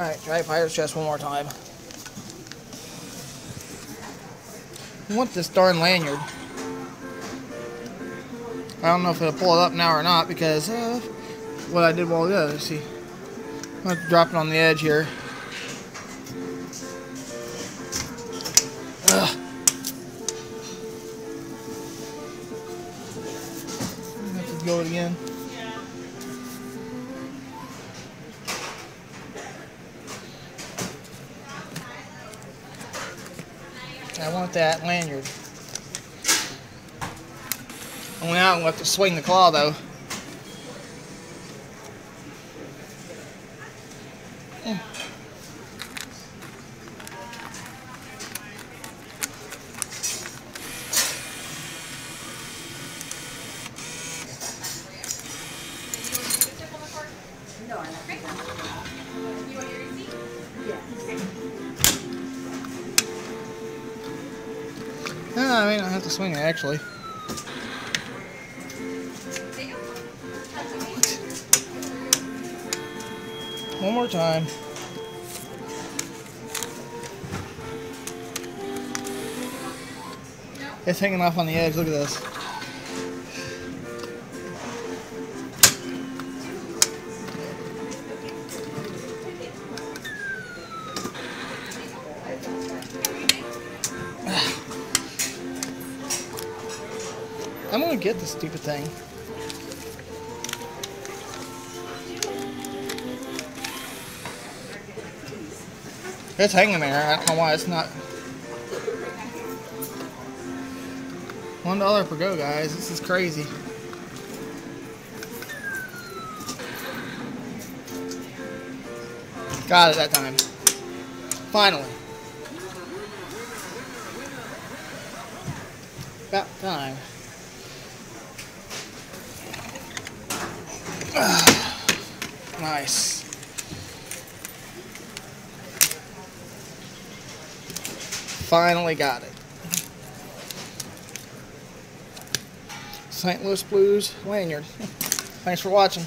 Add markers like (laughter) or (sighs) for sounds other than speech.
Alright, try Pirate's Chest one more time. I want this darn lanyard. I don't know if it'll pull it up now or not because of what I did while ago. See, I'm going to drop it on the edge here. Ugh. Have to go it again. I want that lanyard. Only I don't have to swing the claw though. Hmm. No, I mean, I have to swing it actually. One more time. It's hanging off on the edge. Look at this. I'm gonna get this stupid thing. It's hanging there. I don't know why it's not. One dollar per go, guys. This is crazy. Got it that time. Finally. About time. (sighs) nice. Finally got it. St. Louis Blues lanyard. (laughs) Thanks for watching.